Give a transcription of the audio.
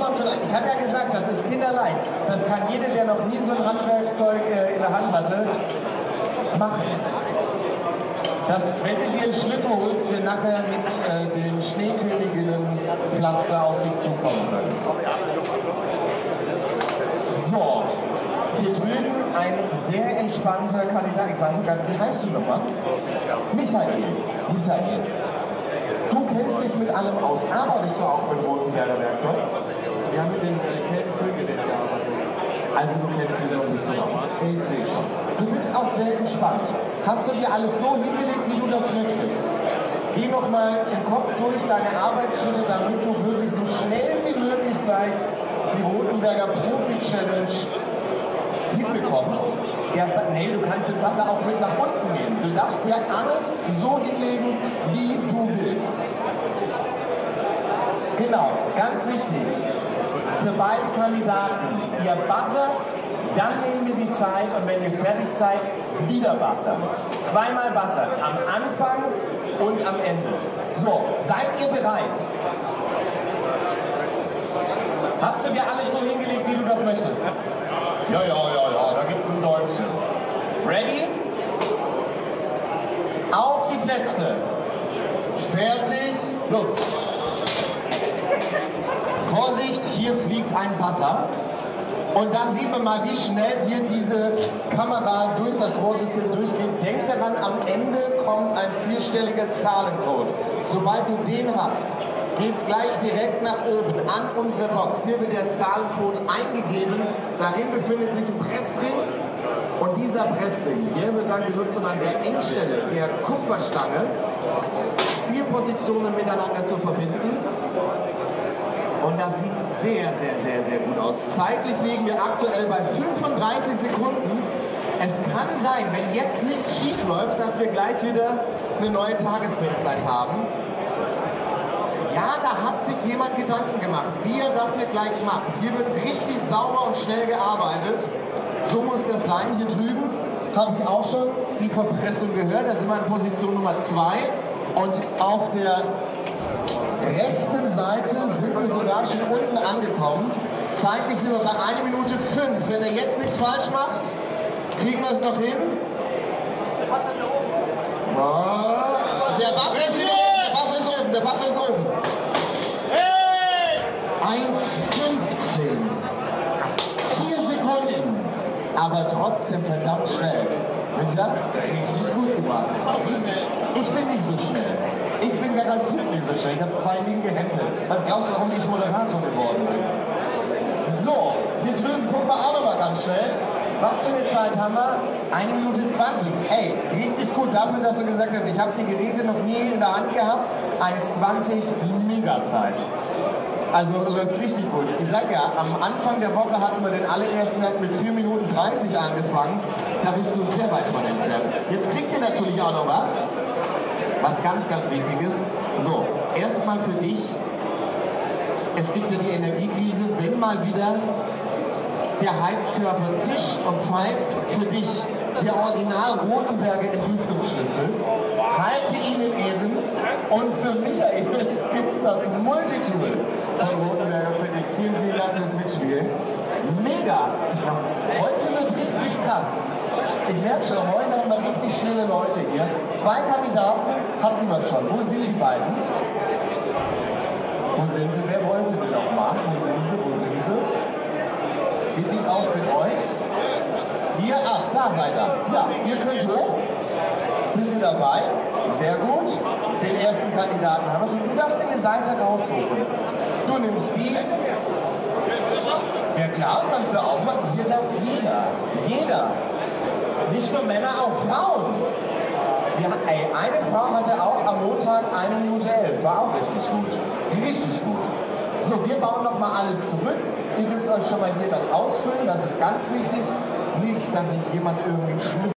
Ich habe ja gesagt, das ist kinderleicht. Das kann jeder, der noch nie so ein Handwerkzeug äh, in der Hand hatte, machen. Das, wenn du dir einen Schlüpfer holst, wir nachher mit äh, dem Schneeköniginnenpflaster auf dich zukommen können. So, hier drüben ein sehr entspannter Kandidat. Ich weiß nicht, wie heißt du nochmal? Michael. Michael. Du kennst dich mit allem aus. Arbeitest du auch mit Rotenberger Werkzeug? Wir haben mit dem äh, Kältefüllgerät gearbeitet. Also du kennst dich so ein bisschen aus. Ich sehe schon. Du bist auch sehr entspannt. Hast du dir alles so hingelegt, wie du das möchtest? Geh nochmal im Kopf durch deine Arbeitsschritte, damit du wirklich so schnell wie möglich gleich die Rotenberger Profi-Challenge hinbekommst. Ja, nee, du kannst das Wasser auch mit nach unten nehmen. Du darfst dir alles so hinlegen, wie du willst. Genau, ganz wichtig. Für beide Kandidaten. Ihr buzzert, dann nehmen wir die Zeit und wenn ihr fertig seid, wieder buzzern. Zweimal buzzern. Am Anfang und am Ende. So, seid ihr bereit? Hast du dir alles so hingelegt, wie du das möchtest? Ja, ja, ja, ja, da gibt's ein Däumchen. Ready? Auf die Plätze. Fertig, los. Vorsicht, hier fliegt ein Buzzer. Und da sieht man mal, wie schnell hier diese Kamera durch das Rohrsystem durchgeht. Denk daran, am Ende kommt ein vierstelliger Zahlencode. Sobald du den hast, geht es gleich direkt nach oben an unsere Box. Hier wird der Zahlencode eingegeben. Darin befindet sich ein Pressring. Und dieser Pressring, der wird dann benutzt, um an der Engstelle der Kupferstange vier Positionen miteinander zu verbinden. Und das sieht sehr, sehr, sehr, sehr gut aus. Zeitlich liegen wir aktuell bei 35 Sekunden. Es kann sein, wenn jetzt nichts schief läuft, dass wir gleich wieder eine neue Tagesbestzeit haben. Ja, da hat sich jemand Gedanken gemacht, wie er das hier gleich macht. Hier wird richtig sauber und schnell gearbeitet. So muss das sein. Hier drüben habe ich auch schon die Verpressung gehört. Da sind wir in Position Nummer 2. Und auf der rechten Seite sind wir sogar schon unten angekommen. Zeitlich sind wir bei 1 Minute 5. Wenn er jetzt nichts falsch macht, kriegen wir es noch hin. Der Bass ist oben, der Bass ist oben, der Bass ist oben. 1,15. 4 Sekunden. Aber trotzdem verdammt schnell. Micha, richtig gut gemacht. Ich bin nicht so schnell. Ich bin garantiert nicht so schnell. Ich habe zwei linke Hände. Was glaubst du, warum ich Moderator geworden bin? So, hier drüben gucken wir auch nochmal ganz schnell. Was für eine Zeit haben wir? Eine Minute 20. Ey, richtig gut dafür, dass du gesagt hast, ich habe die Geräte noch nie in der Hand gehabt. 1,20 Mega-Zeit. Also läuft richtig gut. Ich sag ja, am Anfang der Woche hatten wir den allerersten mit 4 Minuten 30 angefangen. Da bist du sehr weit von entfernt. Jetzt kriegt ihr natürlich auch noch was, was ganz, ganz wichtig ist. So, erstmal für dich. Es gibt ja die Energiekrise, wenn mal wieder der Heizkörper zischt und pfeift, für dich der Original Rotenberger Entlüftungsschlüssel. Halte ihn in Ehren und für Michael gibt es das Multitool von Rotenberger für dich. Vielen, vielen Dank fürs Mitspielen. Mega! Ich glaube, heute wird richtig krass. Ich merke schon, heute haben wir richtig schnelle Leute hier. Zwei Kandidaten hatten wir schon. Wo sind die beiden? Wo sind sie? Wer wollte denn nochmal? Wo sind sie? Wo sind sie? Wie sieht's aus mit euch? Hier, ach, da seid ihr. Ja, ihr könnt hoch. Bist du dabei? Sehr gut. Den ersten Kandidaten haben wir schon. Du darfst dir eine Seite raussuchen. Du nimmst die. Ja klar, kannst du auch machen. Hier darf jeder. Jeder. Nicht nur Männer, auch Frauen. Wir, ey, eine Frau hatte auch am Montag eine Minute elf. War auch richtig gut. Richtig gut. So, wir bauen nochmal alles zurück. Ihr dürft euch schon mal hier das ausfüllen. Das ist ganz wichtig. Nicht, dass sich jemand irgendwie schlüpft.